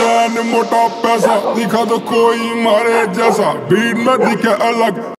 चैन मोटा पैसा दिखा तो कोई मारे जैसा। भीड़ न दिखे अलग।